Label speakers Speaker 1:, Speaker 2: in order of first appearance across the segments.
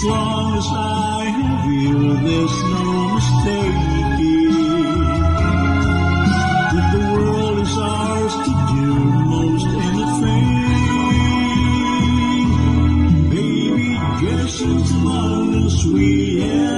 Speaker 1: As long as I have you, there's no mistaking that the world is ours to do most anything. Baby, just as long as we have.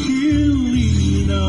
Speaker 1: Kirina.